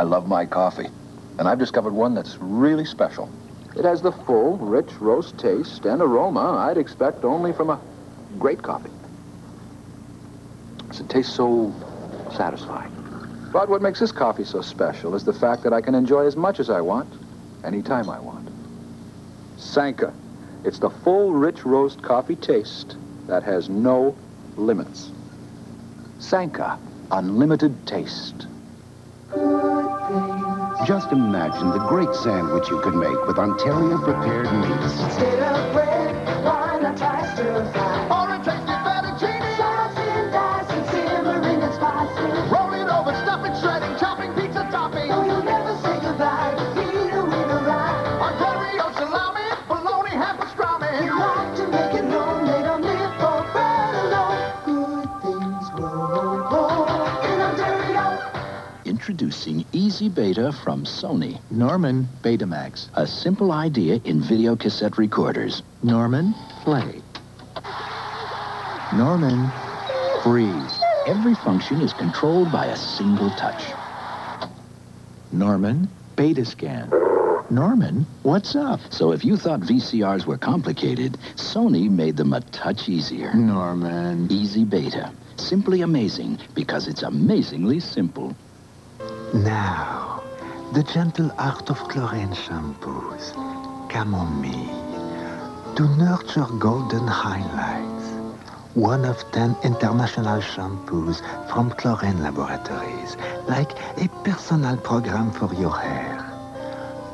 I love my coffee, and I've discovered one that's really special. It has the full, rich roast taste and aroma I'd expect only from a great coffee. It tastes so satisfying. But what makes this coffee so special is the fact that I can enjoy as much as I want, anytime I want. Sanka. It's the full, rich roast coffee taste that has no limits. Sanka. Unlimited taste. Just imagine the great sandwich you could make with Ontario prepared meats. Introducing Easy Beta from Sony. Norman Betamax. A simple idea in video cassette recorders. Norman Play. Norman Freeze. Every function is controlled by a single touch. Norman Betascan. Norman, what's up? So if you thought VCRs were complicated, Sony made them a touch easier. Norman. Easy Beta. Simply amazing because it's amazingly simple. Now, the gentle art of Klorane shampoos. Chamomile. To nurture golden highlights. One of ten international shampoos from Klorane Laboratories. Like a personal program for your hair.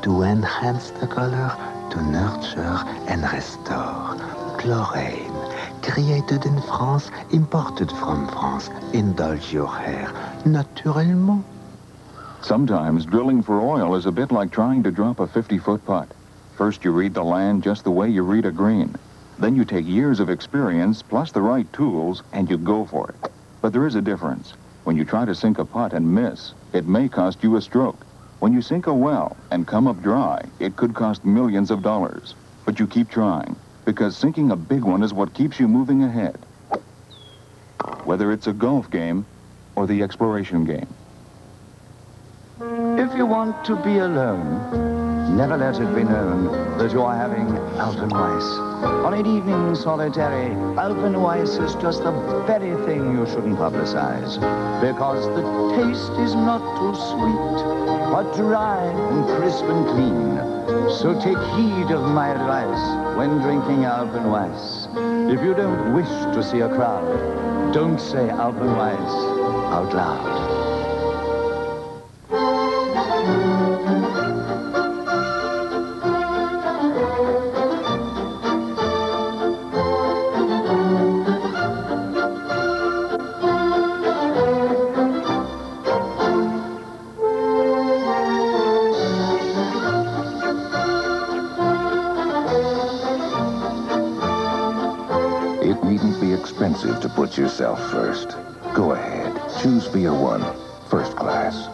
To enhance the color, to nurture and restore. Klorane. Created in France, imported from France. Indulge your hair naturellement. Sometimes drilling for oil is a bit like trying to drop a 50-foot putt. First you read the land just the way you read a green. Then you take years of experience plus the right tools and you go for it. But there is a difference. When you try to sink a putt and miss, it may cost you a stroke. When you sink a well and come up dry, it could cost millions of dollars. But you keep trying because sinking a big one is what keeps you moving ahead. Whether it's a golf game or the exploration game. If you want to be alone, never let it be known that you are having Alpenweiss. On an evening solitary, Alpenweiss is just the very thing you shouldn't publicize. Because the taste is not too sweet, but dry and crisp and clean. So take heed of my advice when drinking Alpenweiss. If you don't wish to see a crowd, don't say Alpenweiss out loud. Yourself first. Go ahead. Choose Beer One. First class.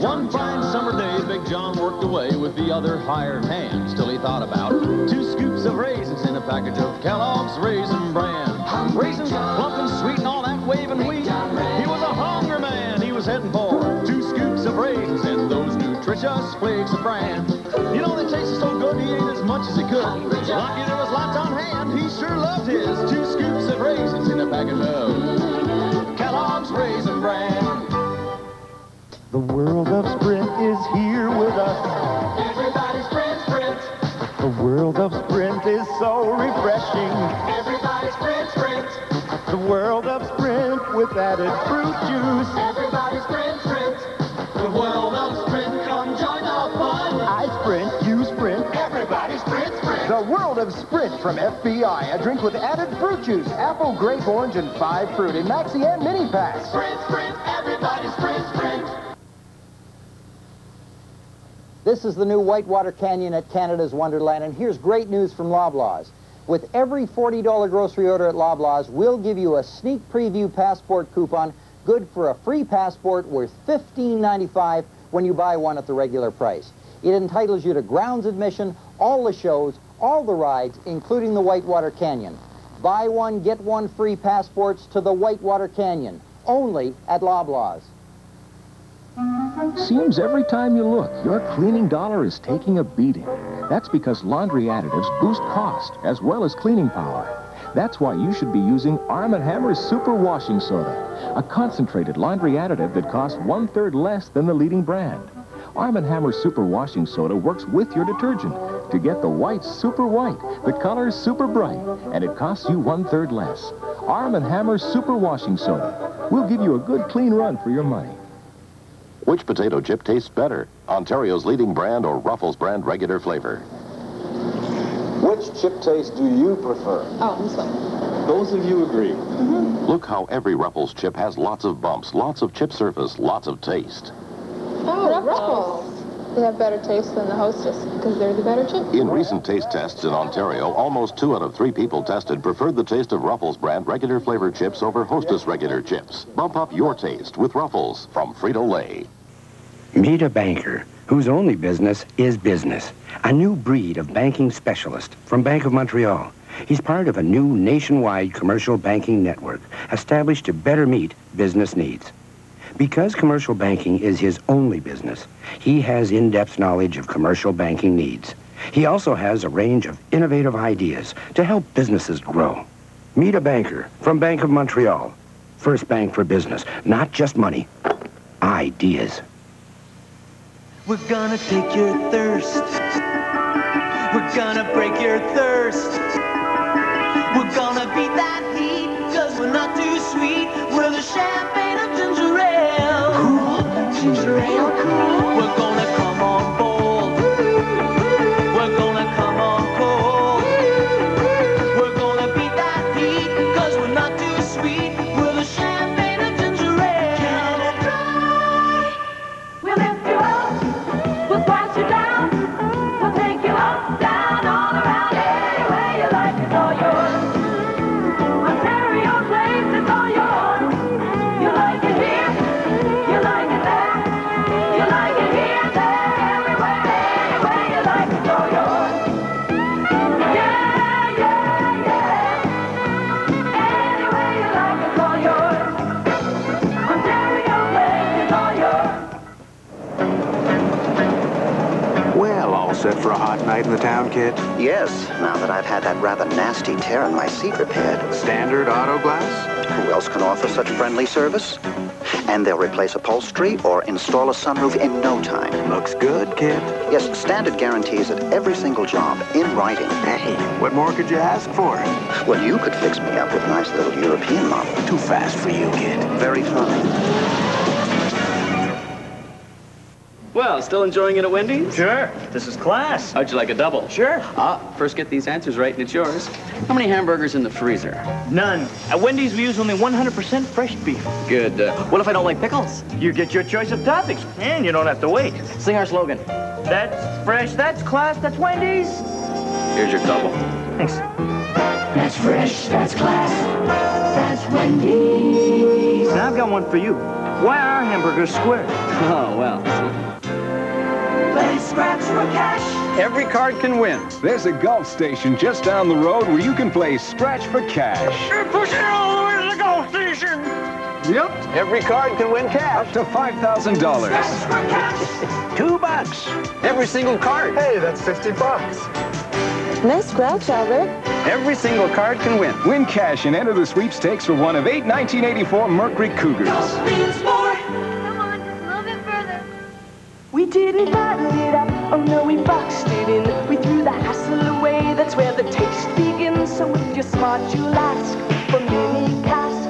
One fine summer day, Big John worked away with the other hired hands till he thought about two scoops of raisins in a package of Kellogg's Raisin Bran. Raisins plump and sweet and all that waving wheat. He was a hunger man. He was heading for two scoops of raisins and those nutritious flakes of bran. You know, they tasted so good he ate as much as he could. Lucky there was lots on hand. He sure loved his two scoops The world of Sprint is here with us. Everybody sprint, sprint. The world of Sprint is so refreshing. Everybody sprint, sprint. The world of Sprint with added fruit juice. Everybody sprint, sprint. The world of sprint, come join the fun. I sprint, you sprint. Everybody sprint, sprint. The world of Sprint from FBI. A drink with added fruit juice, apple, grape, orange, and five fruit in Maxi and mini packs. Sprint, sprint. Everybody sprint, sprint. This is the new Whitewater Canyon at Canada's Wonderland, and here's great news from Loblaws. With every $40 grocery order at Loblaws, we'll give you a sneak preview passport coupon good for a free passport worth $15.95 when you buy one at the regular price. It entitles you to grounds admission, all the shows, all the rides, including the Whitewater Canyon. Buy one, get one free passports to the Whitewater Canyon, only at Loblaws. Seems every time you look, your cleaning dollar is taking a beating. That's because laundry additives boost cost as well as cleaning power. That's why you should be using Arm & Hammer's Super Washing Soda, a concentrated laundry additive that costs one-third less than the leading brand. Arm & Hammer Super Washing Soda works with your detergent to get the white super white, the color super bright, and it costs you one-third less. Arm & Hammer Super Washing Soda. We'll give you a good clean run for your money. Which potato chip tastes better? Ontario's leading brand or Ruffles brand regular flavor? Which chip taste do you prefer? Oh, this one. Those of you agree. Mm-hmm. Look how every Ruffles chip has lots of bumps, lots of chip surface, lots of taste. Oh, oh Ruffles. They have better taste than the Hostess because they're the better chip. In recent taste tests in Ontario, almost two out of three people tested preferred the taste of Ruffles brand regular flavor chips over Hostess regular chips. Bump up your taste with Ruffles from Frito-Lay. Meet a banker whose only business is business. A new breed of banking specialist from Bank of Montreal. He's part of a new nationwide commercial banking network established to better meet business needs. Because commercial banking is his only business, he has in-depth knowledge of commercial banking needs. He also has a range of innovative ideas to help businesses grow. Meet a banker from Bank of Montreal. First bank for business, not just money, ideas. We're gonna take your thirst. We're gonna break your thirst. We're gonna beat that heat, cause we're not too sweet. We're the champagne of ginger ale. Cool, ginger ale, cool. We're gonna town, kid? Yes, now that I've had that rather nasty tear in my seat repaired. Standard auto glass? Who else can offer such friendly service? And they'll replace upholstery or install a sunroof in no time. Looks good, kid. Yes, Standard guarantees it every single job, in writing. Hey, what more could you ask for? Well, you could fix me up with a nice little European model. Too fast for you, kid. Very fine. Well, still enjoying it at Wendy's? Sure. This is class. How'd you like a double? Sure. Ah, first get these answers right and it's yours. How many hamburgers in the freezer? None. At Wendy's, we use only 100% fresh beef. Good. Uh, what if I don't like pickles? You get your choice of toppings, and you don't have to wait. Sing our slogan. That's fresh, that's class, that's Wendy's. Here's your double. Thanks. That's fresh, that's class, that's Wendy's. Now I've got one for you. Why are hamburgers square? Oh, well. Play scratch for cash. Every card can win. There's a Gulf station just down the road where you can play Scratch for Cash. You're pushing it all the way to the Gulf station. Yep. Every card can win cash. Up to $5,000. Two bucks. Every single card. Hey, that's 50 bucks. Nice scratch, Albert. Every single card can win. Win cash and enter the sweepstakes for one of eight 1984 Mercury Cougars. Means more. We didn't bottle it up, oh no, we boxed it in. We threw the hassle away, that's where the taste begins. So if you're smart, you'll ask for mini cask.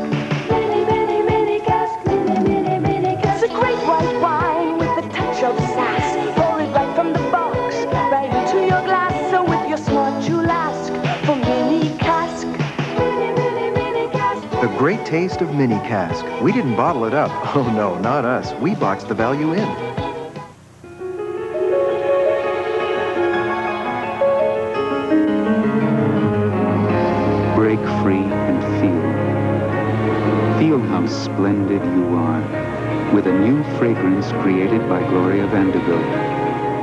Mini, mini, mini cask, mini, mini, mini cask. It's a great white wine with a touch of sass. Pour it right from the box, right into your glass. So if you're smart, you'll ask for mini cask. Mini, mini, mini cask. The great taste of mini cask. We didn't bottle it up. Oh, no, not us. We boxed the value in. Fragrance created by Gloria Vanderbilt.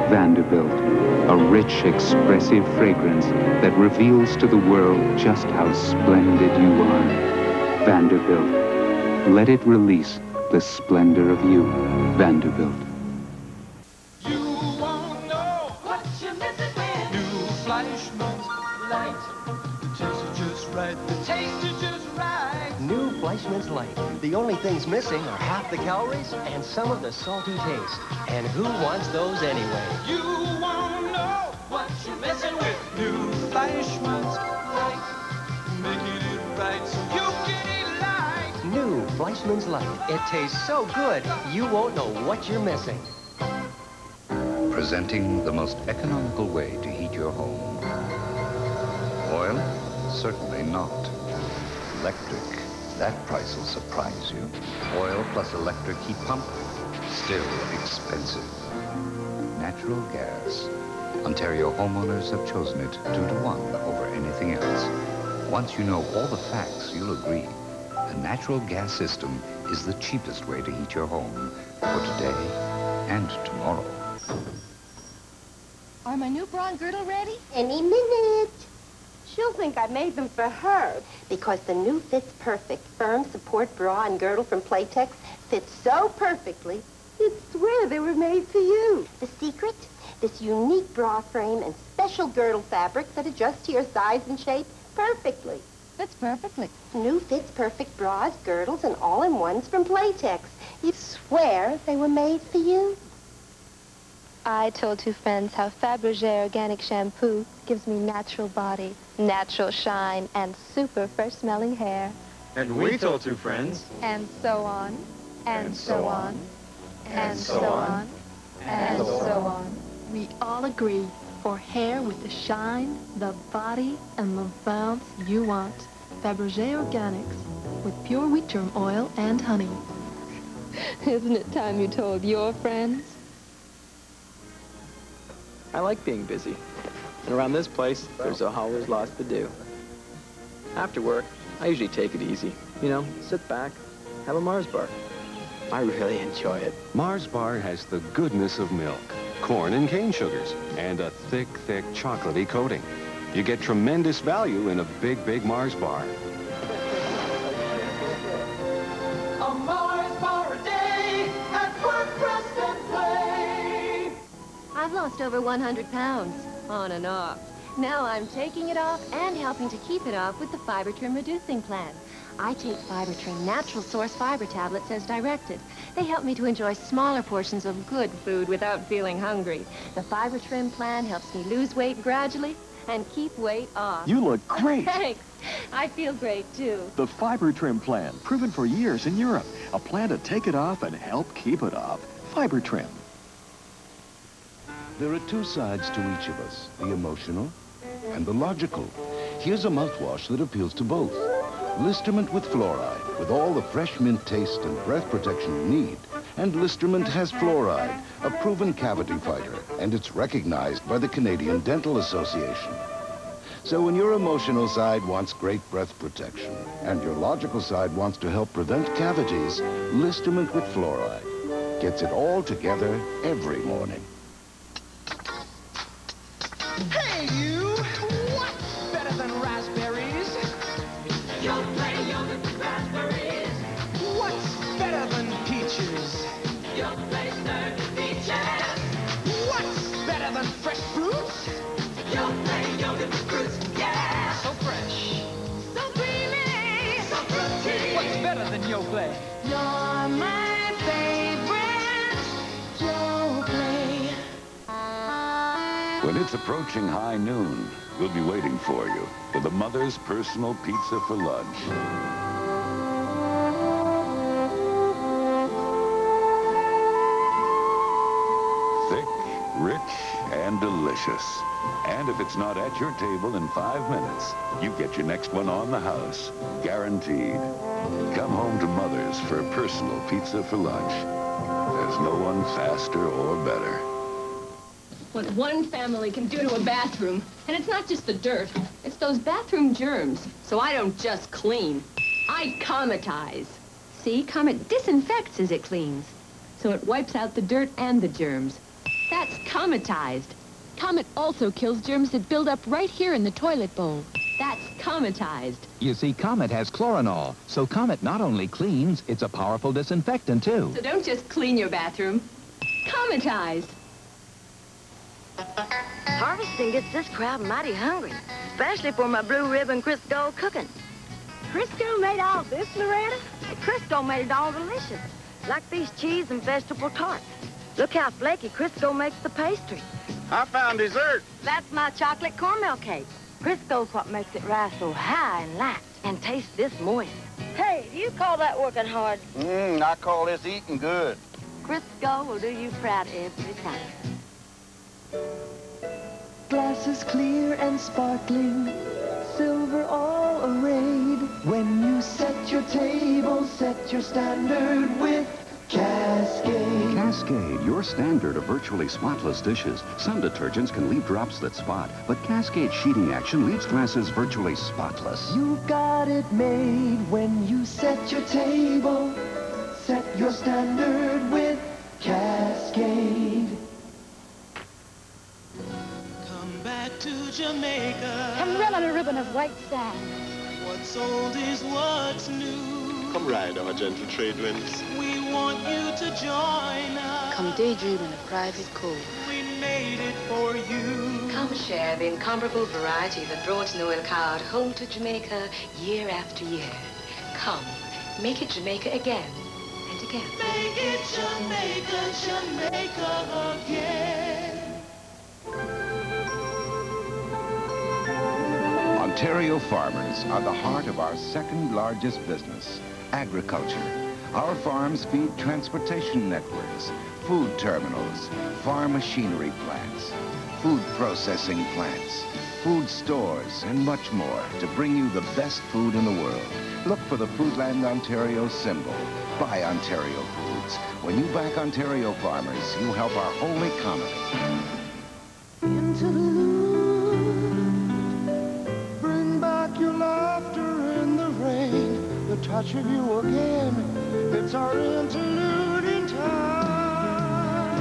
Vanderbilt, a rich, expressive fragrance that reveals to the world just how splendid you are. Vanderbilt, let it release the splendor of you, Vanderbilt. The only things missing are half the calories and some of the salty taste. And who wants those anyway? You won't know what you're messing with. New Fleischmann's Light. Making it right so you can eat light. New Fleischmann's Light. It tastes so good, you won't know what you're missing. Presenting the most economical way to heat your home. Oil? Certainly not. Electric? That price will surprise you. Oil plus electric heat pump? Still expensive. Natural gas. Ontario homeowners have chosen it two to one over anything else. Once you know all the facts, you'll agree. A natural gas system is the cheapest way to heat your home for today and tomorrow. Are my new bra and girdle ready? Any minute. She'll think I made them for her because the new Fits Perfect firm support bra and girdle from Playtex fits so perfectly, you'd swear they were made for you. The secret? This unique bra frame and special girdle fabric that adjusts to your size and shape perfectly. Fits perfectly. New Fits Perfect bras, girdles, and all-in-ones from Playtex. You'd swear they were made for you. I told two friends how Fabergé organic shampoo gives me natural body, natural shine, and super fresh smelling hair. And we told two friends. And so on, and, And so, so on, on, and so on, and so on. We all agree for hair with the shine, the body, and the bounce you want. Fabergé Organics with pure wheat germ oil and honey. Isn't it time you told your friends? I like being busy. And around this place, there's a always lots to do. After work, I usually take it easy. You know, sit back, have a Mars bar. I really enjoy it. Mars Bar has the goodness of milk, corn and cane sugars, and a thick, thick chocolatey coating. You get tremendous value in a big, big Mars Bar. Lost over 100 pounds, on and off. Now I'm taking it off and helping to keep it off with the Fiber Trim Reducing Plan. I take Fiber Trim Natural Source Fiber tablets as directed. They help me to enjoy smaller portions of good food without feeling hungry. The Fiber Trim Plan helps me lose weight gradually and keep weight off. You look great. Thanks. I feel great, too. The Fiber Trim Plan, proven for years in Europe. A plan to take it off and help keep it off. Fiber Trim. There are two sides to each of us, the emotional and the logical. Here's a mouthwash that appeals to both. Listermint with fluoride, with all the fresh mint taste and breath protection you need. And Listermint has fluoride, a proven cavity fighter, and it's recognized by the Canadian Dental Association. So when your emotional side wants great breath protection, and your logical side wants to help prevent cavities, Listermint with fluoride gets it all together every morning. Hey, you! Approaching high noon, we'll be waiting for you with a mother's personal pizza for lunch. Thick, rich, and delicious. And if it's not at your table in five minutes, you get your next one on the house. Guaranteed. Come home to Mother's for a personal pizza for lunch. There's no one faster or better. What one family can do to a bathroom. And it's not just the dirt. It's those bathroom germs. So I don't just clean. I cometize. See, Comet disinfects as it cleans. So it wipes out the dirt and the germs. That's cometized. Comet also kills germs that build up right here in the toilet bowl. That's cometized. You see, Comet has Chlorinol, so Comet not only cleans, it's a powerful disinfectant, too. So don't just clean your bathroom. Cometized. Harvesting gets this crowd mighty hungry, especially for my blue ribbon Crisco cooking. Crisco made all this, Loretta? Crisco made it all delicious, like these cheese and vegetable tarts. Look how flaky Crisco makes the pastry. I found dessert. That's my chocolate caramel cake. Crisco's what makes it rise so high and light and taste this moist. Hey, do you call that working hard? Mmm, I call this eating good. Crisco will do you proud every time. Glasses clear and sparkling, silver all arrayed. When you set your table, set your standard with Cascade. Cascade, your standard of virtually spotless dishes. Some detergents can leave drops that spot, but Cascade sheeting action leaves glasses virtually spotless. You got it made when you set your table. Set your standard with Cascade. To Jamaica. Come run on a ribbon of white sand. What's old is what's new. Come ride our gentle trade winds. We want you to join us. Come daydream in a private cove. We made it for you. Come share the incomparable variety that brought Noel Coward home to Jamaica year after year. Come, make it Jamaica again and again. Make it Jamaica, Jamaica again. Ontario farmers are the heart of our second largest business, agriculture. Our farms feed transportation networks, food terminals, farm machinery plants, food processing plants, food stores, and much more to bring you the best food in the world. Look for the Foodland Ontario symbol. Buy Ontario Foods. When you back Ontario farmers, you help our whole economy. The you again. It's our interlude in time.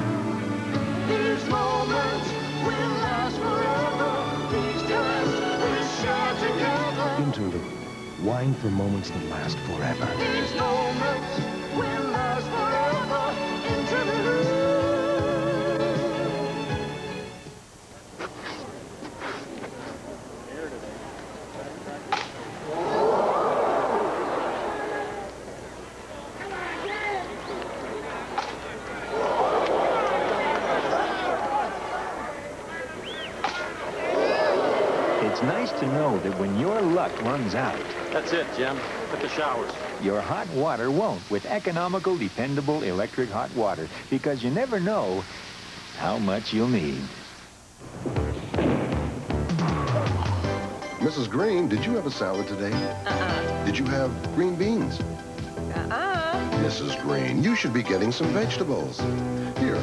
These moments will last forever. These times we'll share together. Interlude. Wine for moments that last forever. These moments will last forever. Interlude. That's it, Jim. Hit the showers. your hot water won't with economical, dependable electric hot water because you never know how much you'll need. Mrs. Green, did you have a salad today? Uh-uh. Did you have green beans? Uh-uh. Mrs. Green, you should be getting some vegetables. Here,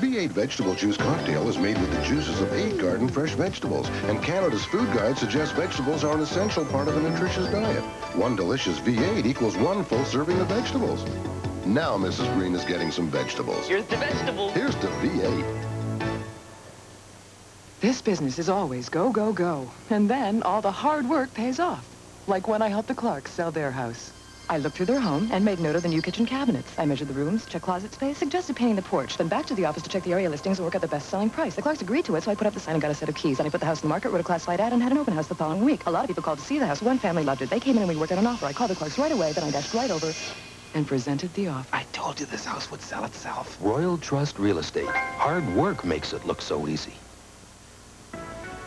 V8 Vegetable Juice Cocktail is made with the juices of eight garden fresh vegetables, and Canada's Food Guide suggests vegetables are an essential part of a nutritious diet. One delicious V8 equals one full serving of vegetables. Now Mrs. Green is getting some vegetables. Here's the vegetables. Here's the V8. This business is always go, go, go. And then all the hard work pays off. Like when I helped the Clarks sell their house. I looked through their home and made note of the new kitchen cabinets. I measured the rooms, checked closet space, suggested painting the porch, then back to the office to check the area listings and work out the best-selling price. The Clarks agreed to it, so I put up the sign and got a set of keys. Then I put the house in the market, wrote a classified ad, and had an open house the following week. A lot of people called to see the house. One family loved it. They came in and we worked out an offer. I called the Clarks right away, then I dashed right over and presented the offer. I told you this house would sell itself. Royal Trust Real Estate. Hard work makes it look so easy.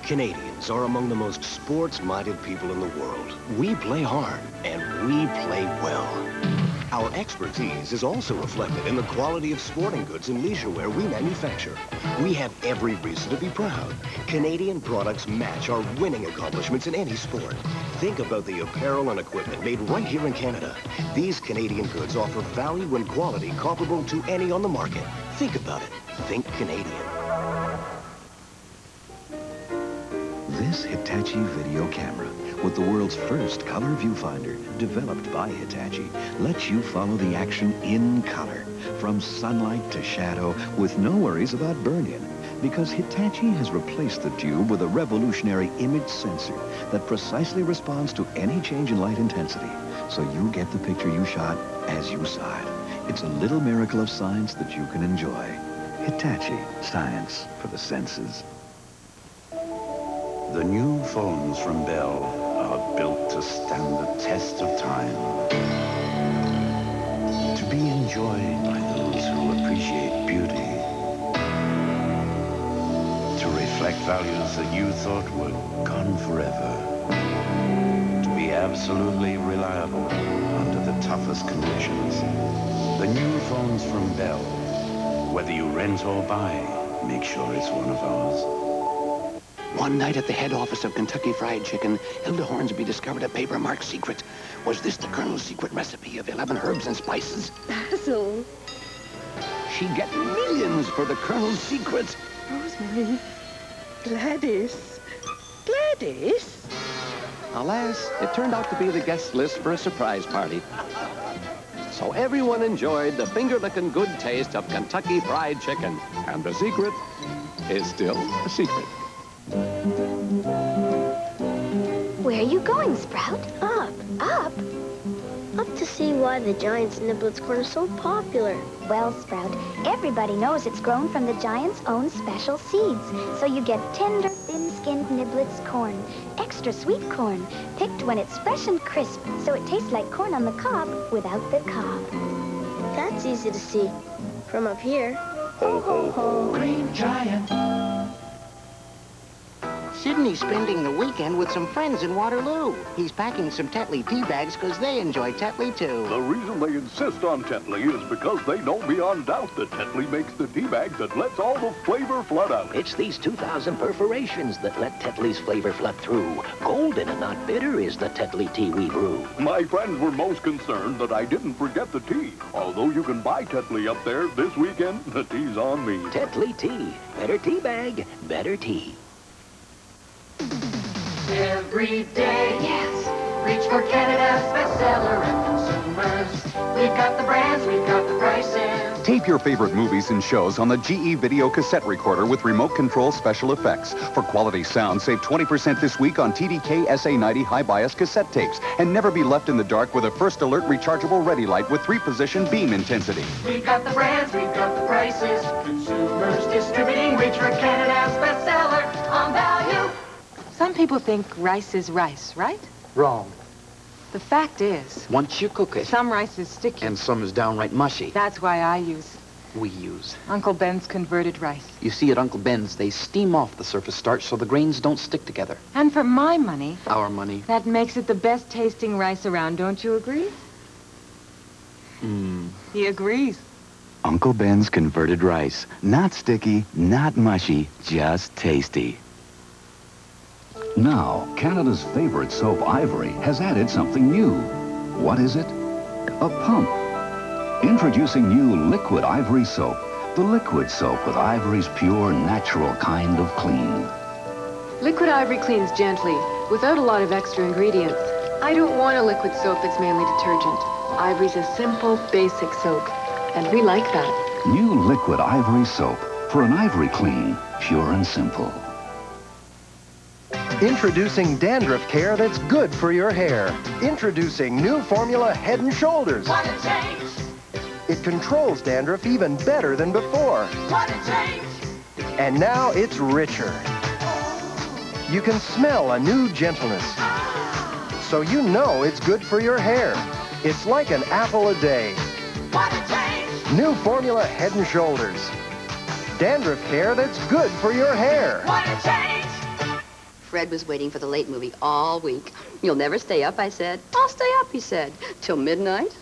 Canadians are among the most sports-minded people in the world. We play hard, and we play well. Our expertise is also reflected in the quality of sporting goods and leisure wear we manufacture. We have every reason to be proud. Canadian products match our winning accomplishments in any sport. Think about the apparel and equipment made right here in Canada. These Canadian goods offer value and quality comparable to any on the market. Think about it. Think Canadian. This Hitachi video camera, with the world's first color viewfinder, developed by Hitachi, lets you follow the action in color, from sunlight to shadow, with no worries about burn-in. Because Hitachi has replaced the tube with a revolutionary image sensor that precisely responds to any change in light intensity. So you get the picture you shot as you saw it. It's a little miracle of science that you can enjoy. Hitachi, science for the senses. The new phones from Bell are built to stand the test of time. To be enjoyed by those who appreciate beauty. To reflect values that you thought were gone forever. To be absolutely reliable under the toughest conditions. The new phones from Bell. Whether you rent or buy, make sure it's one of ours. One night at the head office of Kentucky Fried Chicken, Hilda Hornsby discovered a paper marked secret. Was this the Colonel's secret recipe of 11 herbs and spices? Basil. She'd get millions for the Colonel's secret. Rosemary. Gladys. Gladys? Alas, it turned out to be the guest list for a surprise party. So everyone enjoyed the finger-licking good taste of Kentucky Fried Chicken. And the secret is still a secret. Where are you going, Sprout? Up. Up? Up to see why the Giant's Niblets corn is so popular. Well, Sprout, everybody knows it's grown from the Giant's own special seeds. So you get tender, thin-skinned Niblets corn. Extra sweet corn, picked when it's fresh and crisp, so it tastes like corn on the cob without the cob. That's easy to see. From up here. Ho, ho, ho. Green Giant. Sydney's spending the weekend with some friends in Waterloo. He's packing some Tetley tea bags because they enjoy Tetley too. The reason they insist on Tetley is because they know beyond doubt that Tetley makes the tea bag that lets all the flavor flood out. It's these 2,000 perforations that let Tetley's flavor flood through. Golden and not bitter is the Tetley tea we brew. My friends were most concerned that I didn't forget the tea. Although you can buy Tetley up there this weekend, the tea's on me. Tetley tea. Better tea bag, better tea. Every day, yes. Reach for Canada's bestseller and consumers. We've got the brands, we've got the prices. Tape your favorite movies and shows on the GE Video Cassette Recorder with remote control special effects. For quality sound, save 20% this week on TDK SA90 high bias cassette tapes. And never be left in the dark with a First Alert rechargeable ready light with three-position beam intensity. We've got the brands, we've got the prices. Consumers distributing. Reach for Canada's bestseller on value. Some people think rice is rice, right? Wrong. The fact is, Once you cook it, some rice is sticky. and some is downright mushy, That's why I use we use. Uncle Ben's converted rice. You see, at Uncle Ben's, they steam off the surface starch so the grains don't stick together. And for my money, Our money. that makes it the best tasting rice around, don't you agree? Hmm. He agrees. Uncle Ben's converted rice. Not sticky, not mushy, just tasty. Now, Canada's favorite soap, Ivory, has added something new. What is it? A pump. Introducing new Liquid Ivory Soap. The liquid soap with Ivory's pure, natural kind of clean. Liquid Ivory cleans gently, without a lot of extra ingredients. I don't want a liquid soap that's mainly detergent. Ivory's a simple, basic soap, and we like that. New Liquid Ivory Soap for an ivory clean, pure and simple. Introducing dandruff care that's good for your hair. Introducing new formula Head and Shoulders. What a change. It controls dandruff even better than before. What a change. And now it's richer. You can smell a new gentleness. So you know it's good for your hair. It's like an apple a day. What a change. New formula Head and Shoulders. Dandruff care that's good for your hair. What a change. Fred was waiting for the late movie all week. You'll never stay up, I said. I'll stay up, he said. Till midnight.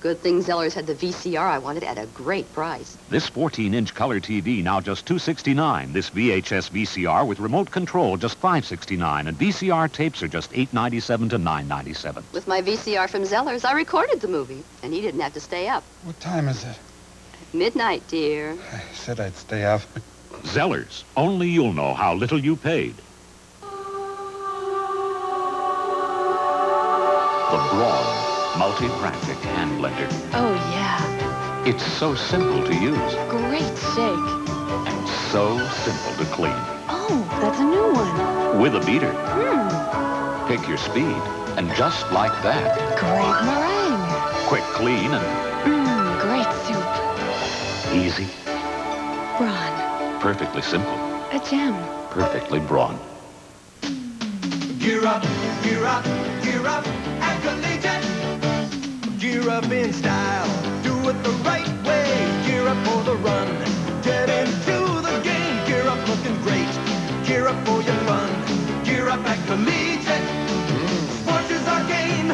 Good thing Zellers had the VCR I wanted at a great price. This 14-inch color TV now just 269. This VHS VCR with remote control just 569. And VCR tapes are just 897 to 997. With my VCR from Zellers, I recorded the movie, and he didn't have to stay up. What time is it? Midnight, dear. I said I'd stay up. Zellers. Only you'll know how little you paid. The Braun Multi-Practic Hand Blender. Oh, yeah. It's so simple to use. Great shake. and so simple to clean. Oh, that's a new one. With a beater, Hmm. pick your speed, and just like that, Great meringue. quick clean and Mmm, great soup. easy, Braun. perfectly simple, A gem. perfectly Braun. Gear up, gear up, gear up at Collegiate. Gear up in style, do it the right way. Gear up for the run, get into the game. Gear up looking great, gear up for your fun. Gear up at Collegiate. Sports is our game,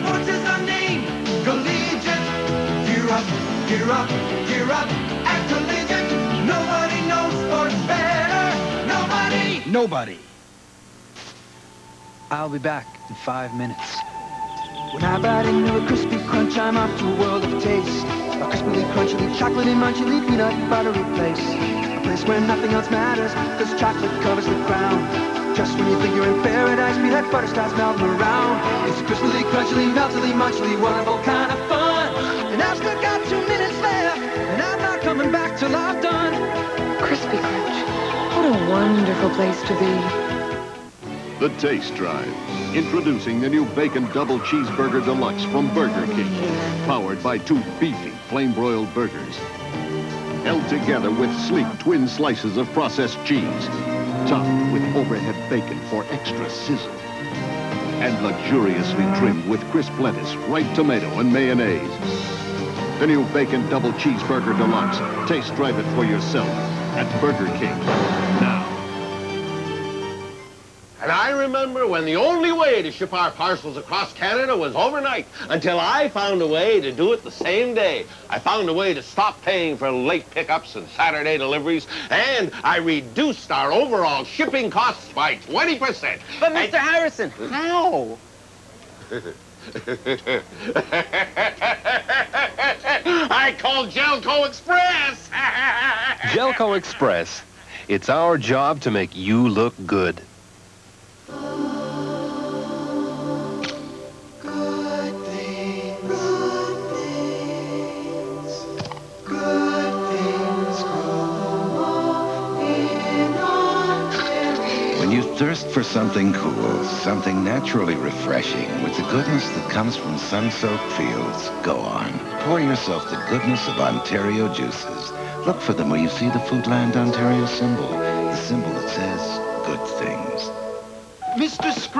sports is our name. Collegiate. Gear up, gear up, gear up at Collegiate. Nobody knows sports better. Nobody. Nobody. I'll be back in five minutes. When I bite into a crispy crunch, I'm off to a world of taste. A crispily crunchily, chocolatey, munchily, peanut buttery place. A place where nothing else matters, cause chocolate covers the ground. Just when you think you're in paradise, peanut butter starts melting around. It's crispily, crunchily, meltily, munchily, wonderful kind of fun. And I've still got two minutes left, and I'm not coming back till I've done. Crispy Crunch. What a wonderful place to be. The Taste Drive. Introducing the new Bacon Double Cheeseburger Deluxe from Burger King. Powered by two beefy flame-broiled burgers. Held together with sleek twin slices of processed cheese. Topped with overhead bacon for extra sizzle. And luxuriously trimmed with crisp lettuce, ripe tomato, and mayonnaise. The new Bacon Double Cheeseburger Deluxe. Taste drive it for yourself at Burger King. Now. And I remember when the only way to ship our parcels across Canada was overnight, until I found a way to do it the same day. I found a way to stop paying for late pickups and Saturday deliveries, and I reduced our overall shipping costs by 20%. But Mr. Harrison, how? I called Gelco Express. Gelco Express. It's our job to make you look good. When you thirst for something cool, something naturally refreshing, with the goodness that comes from sun-soaked fields, go on. Pour yourself the goodness of Ontario juices. Look for them where you see the Foodland Ontario symbol, the symbol that says.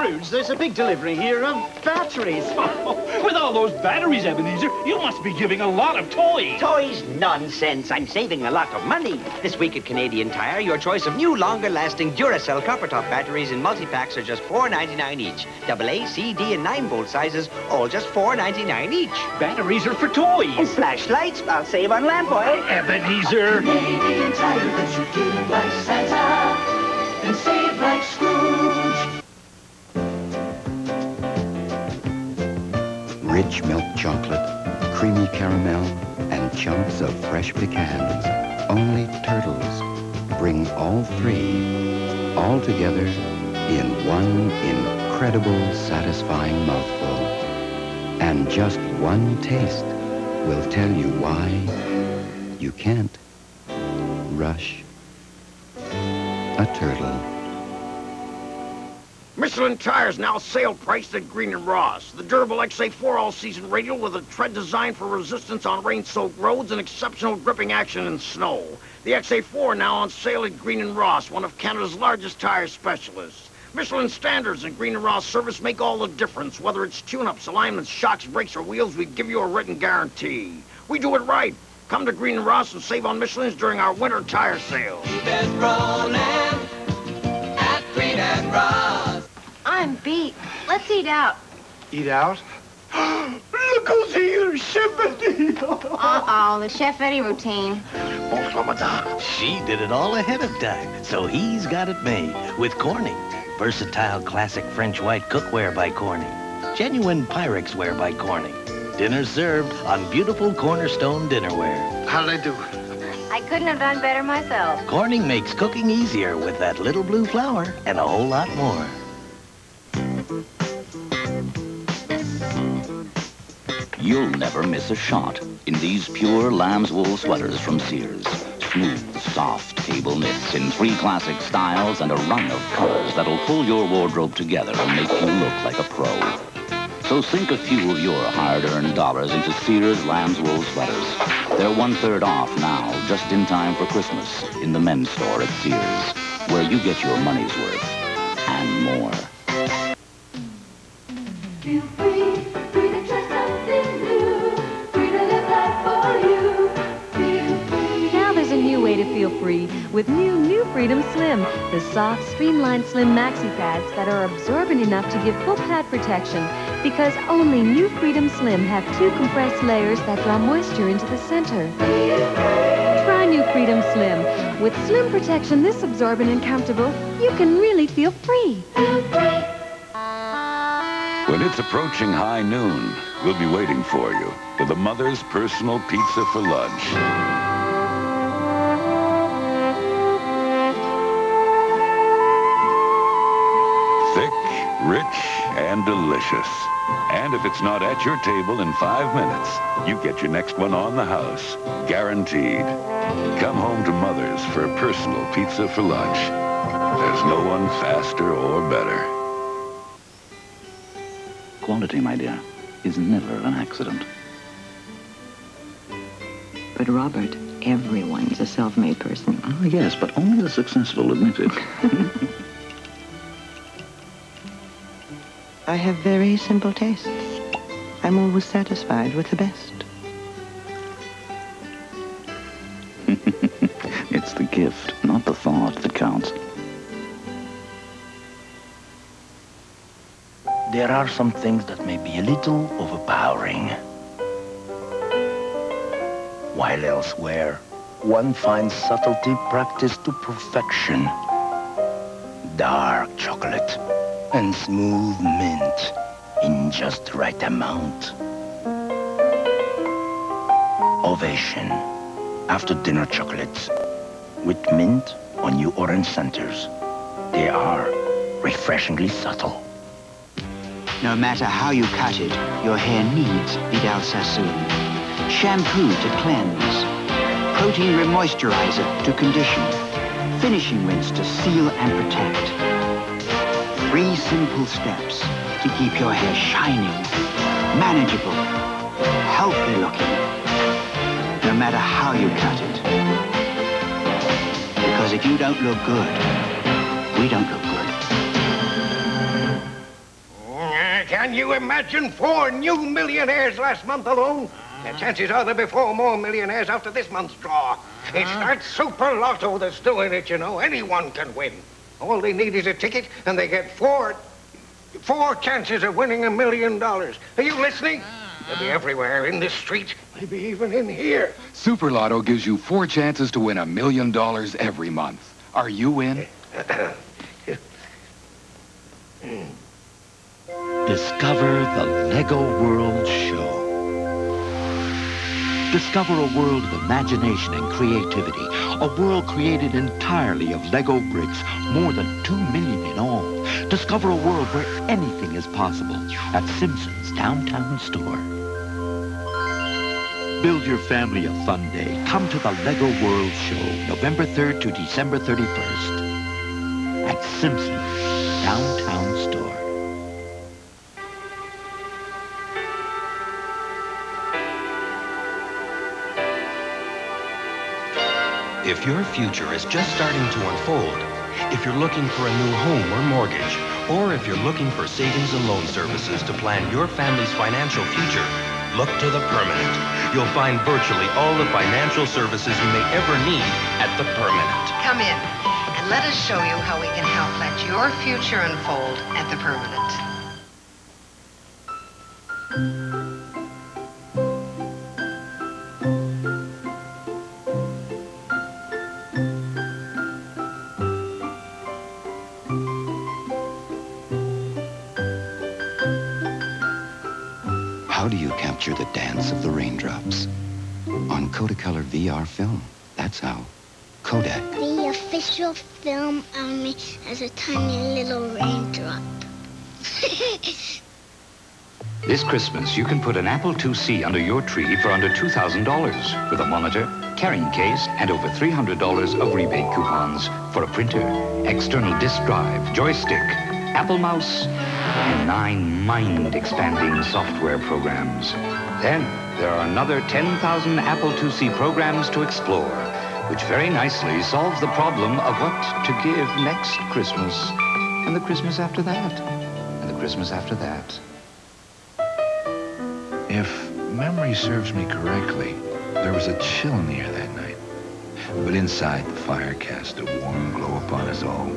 Scrooge, there's a big delivery here of batteries. With all those batteries, Ebenezer, you must be giving a lot of toys. Toys? Nonsense. I'm saving a lot of money. This week at Canadian Tire, your choice of new, longer-lasting Duracell copper top batteries in multi-packs are just $4.99 each. Double A, C, D, and 9-volt sizes, all just $4.99 each. Batteries are for toys. And flashlights, I'll save on lamp oil. Ebenezer. Canadian Tire lets you give like Santa Rich milk chocolate, creamy caramel, and chunks of fresh pecans. Only turtles bring all three, all together in one incredible, satisfying mouthful. And just one taste will tell you why you can't rush a turtle. Michelin tires now sale priced at Green and Ross. The durable XA4 all-season radial with a tread designed for resistance on rain-soaked roads and exceptional gripping action in snow. The XA4 now on sale at Green and Ross, one of Canada's largest tire specialists. Michelin standards and Green and Ross service make all the difference. Whether it's tune-ups, alignments, shocks, brakes, or wheels, we give you a written guarantee. We do it right. Come to Green and Ross and save on Michelin's during our winter tire sale. Keep it rolling at Green and Ross. I'm beat. Let's eat out. Eat out? Look who's here, Chef Eddie. Uh-oh, the Chef Eddie routine. Bonjour, madame. She did it all ahead of time, so he's got it made with Corning. Versatile classic French white cookware by Corning. Genuine Pyrex ware by Corning. Dinner served on beautiful cornerstone dinnerware. How'd I do? I couldn't have done better myself. Corning makes cooking easier with that little blue flower and a whole lot more. You'll never miss a shot in these pure lamb's wool sweaters from Sears. smooth, soft table knits in three classic styles and a run of colors that'll pull your wardrobe together and make you look like a pro. So sink a few of your hard-earned dollars into Sears Lamb's Wool sweaters. They're one-third off now, just in time for Christmas, in the men's store at Sears, where you get your money's worth and more. With new New Freedom Slim, the soft, streamlined slim maxi pads that are absorbent enough to give full pad protection because only New Freedom Slim have two compressed layers that draw moisture into the center. Try New Freedom Slim. With slim protection this absorbent and comfortable, you can really feel free. When it's approaching high noon, we'll be waiting for you with a mother's personal pizza for lunch. Rich, and delicious. And if it's not at your table in five minutes, you get your next one on the house. Guaranteed. Come home to Mother's for a personal pizza for lunch. There's no one faster or better. Quality, my dear, is never an accident. But Robert, everyone's a self-made person. Oh, yes, but only the successful admit it. I have very simple tastes. I'm always satisfied with the best. it's the gift, not the thought, that counts. There are some things that may be a little overpowering. While elsewhere, one finds subtlety practiced to perfection. Dark chocolate and smooth mint in just the right amount. Ovation, after dinner chocolates with mint or new orange centers. They are refreshingly subtle. No matter how you cut it, your hair needs Vidal Sassoon. Shampoo to cleanse. Protein remoisturizer to condition. Finishing rinse to seal and protect. Three simple steps to keep your hair shining, manageable, healthy looking. No matter how you cut it. Because if you don't look good, we don't look good. Uh, Can you imagine four new millionaires last month alone? The chances are there'll be four more millionaires after this month's draw. It's that super lotto that's doing it, you know. Anyone can win. All they need is a ticket, and they get four, four chances of winning a million dollars. Are you listening? Ah. They'll be everywhere, in the street, maybe even in here. Super Lotto gives you four chances to win a million dollars every month. Are you in? Discover the Lego World Show. Discover a world of imagination and creativity. A world created entirely of Lego bricks, more than two million in all. Discover a world where anything is possible at Simpson's downtown store. Build your family a fun day. Come to the Lego World Show, November 3rd to December 31st. At Simpson's downtown If your future is just starting to unfold, if you're looking for a new home or mortgage, or if you're looking for savings and loan services to plan your family's financial future, look to the Permanent. You'll find virtually all the financial services you may ever need at the Permanent. Come in and let us show you how we can help let your future unfold at the Permanent. Kodacolor VR film. That's how. Kodak. The official film on me as a tiny little raindrop. This Christmas, you can put an Apple IIc under your tree for under $2,000 with a monitor, carrying case, and over $300 of rebate coupons for a printer, external disk drive, joystick, Apple mouse, and nine mind-expanding software programs. Then there are another 10,000 Apple IIc programs to explore, which very nicely solves the problem of what to give next Christmas, and the Christmas after that, and the Christmas after that. If memory serves me correctly, there was a chill in the air that night. But inside, the fire cast a warm glow upon us all.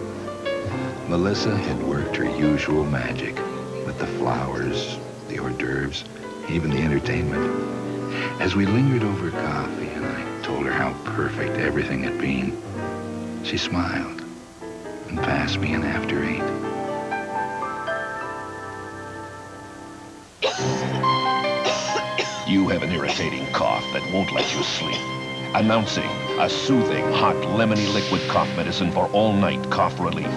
Melissa had worked her usual magic with the flowers, the hors d'oeuvres, even the entertainment. As we lingered over coffee and I told her how perfect everything had been, she smiled and passed me an after eight. You have an irritating cough that won't let you sleep. Announcing a soothing, hot, lemony liquid cough medicine for all-night cough relief.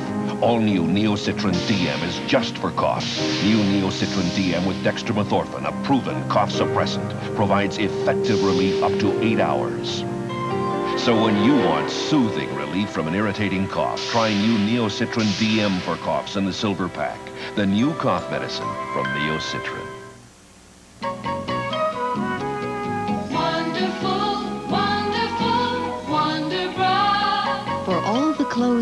All new Neo Neocitran DM is just for cough. New Neo Neocitran DM with dextromethorphan, a proven cough suppressant, provides effective relief up to eight hours. So when you want soothing relief from an irritating cough, try new Neocitran DM for coughs in the silver pack. The new cough medicine from Neocitran.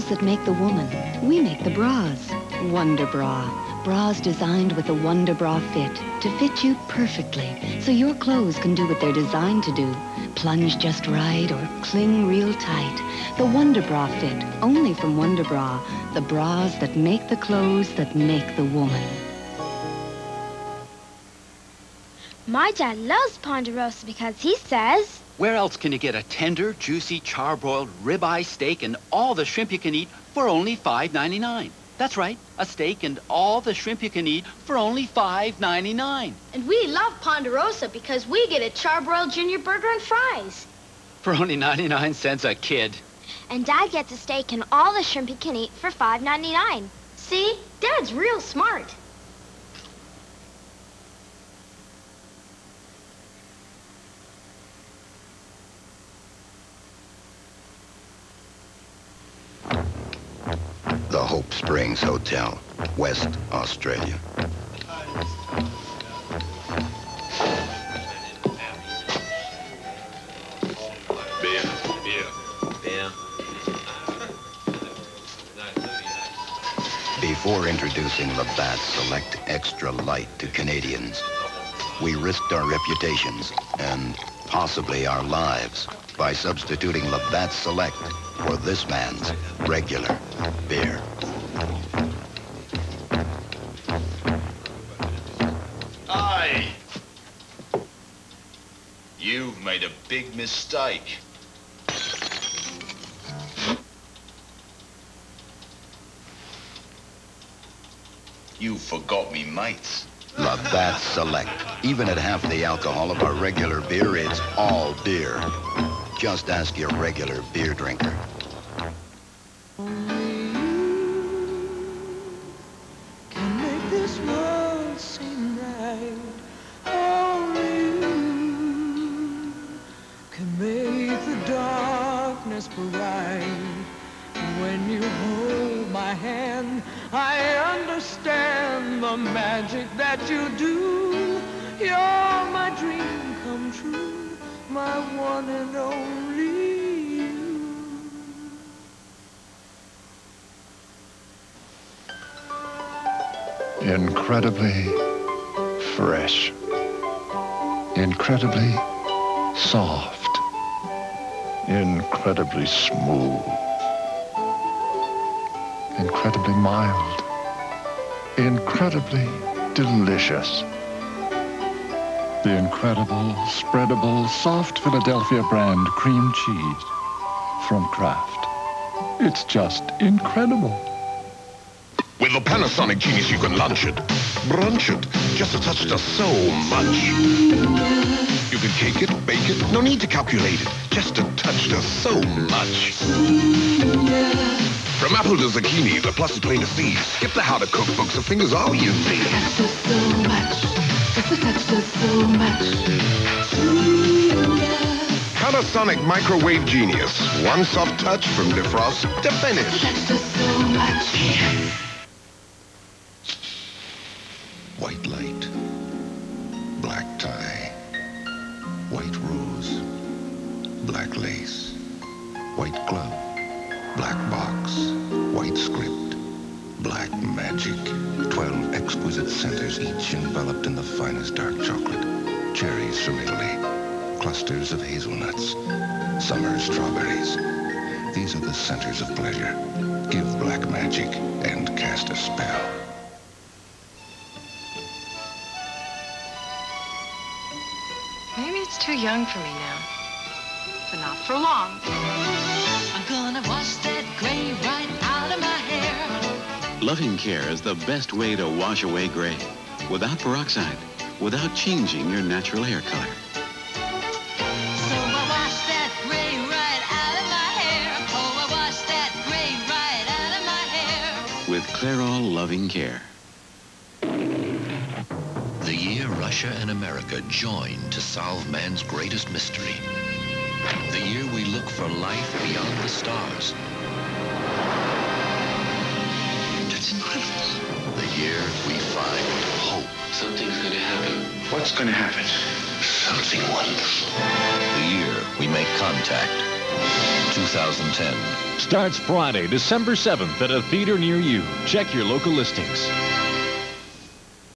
Clothes that make the woman, we make the bras. Wonder Bra. Bras designed with a Wonder Bra fit to fit you perfectly so your clothes can do what they're designed to do. Plunge just right or cling real tight. The Wonder Bra fit, only from Wonder Bra. The bras that make the clothes that make the woman. My dad loves Ponderosa because he says... Where else can you get a tender, juicy, charbroiled ribeye steak and all the shrimp you can eat for only $5.99? That's right, a steak and all the shrimp you can eat for only $5.99. And we love Ponderosa because we get a charbroiled junior burger and fries. For only 99 cents a kid. And Dad gets a steak and all the shrimp he can eat for $5.99. See? Dad's real smart. The Hope Springs Hotel, West Australia. Beer, beer, beer. Before introducing Labatt Select Extra Light to Canadians, we risked our reputations and possibly our lives by substituting Labatt Select for this man's regular beer. Aye. You've made a big mistake. You forgot me mates. Labatt Select. Even at half the alcohol of our regular beer, it's all beer. Just ask your regular beer drinker. Incredibly fresh. Incredibly soft. Incredibly smooth. Incredibly mild. Incredibly delicious. The incredible, spreadable, soft Philadelphia brand cream cheese from Kraft. It's just incredible. With the Panasonic Genius, you can lunch it, brunch it. Just a touch does so much. You can cake it, bake it, no need to calculate it. Just a touch does so much. From apple to zucchini, the plus is plain to see. Skip the how to cook books, the fingers all you need. so much. Just a touch does so much. Panasonic Microwave Genius. One soft touch from defrost to finish. White magic. Twelve exquisite centers, each enveloped in the finest dark chocolate. Cherries from Italy. Clusters of hazelnuts. Summer strawberries. These are the centers of pleasure. Give black magic and cast a spell. Maybe it's too young for me now. But not for long. Loving Care is the best way to wash away gray. Without peroxide. Without changing your natural hair color. So I wash that gray right out of my hair. Oh, I wash that gray right out of my hair. With Clairol Loving Care. The year Russia and America joined to solve man's greatest mystery. The year we look for life beyond the stars. Happen. What's gonna happen? Something wonderful. The year we make contact. 2010. Starts Friday, December 7th at a theater near you. Check your local listings.